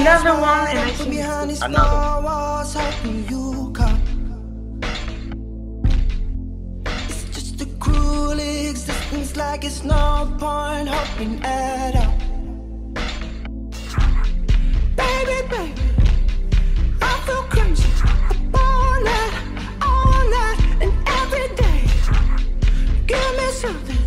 another one and I think behind it's these another four walls hoping you come. It's just a cruel existence, like it's no point hoping at all. Baby, baby, I feel crazy. All night, all night, and every day. Give me something,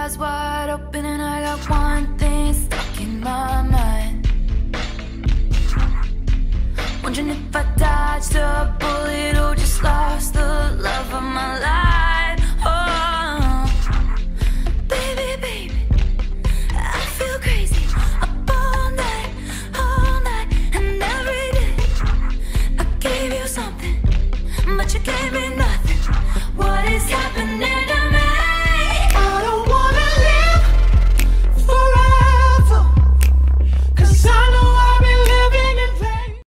eyes wide open and I got one thing stuck in my mind. Wondering if I dodged a bullet or just lost